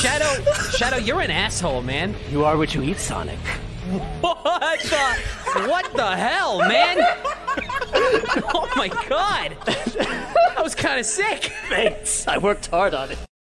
Shadow, Shadow, you're an asshole, man. You are what you eat, Sonic. What the? What the hell, man? Oh my god! I was kind of sick. Thanks. I worked hard on it.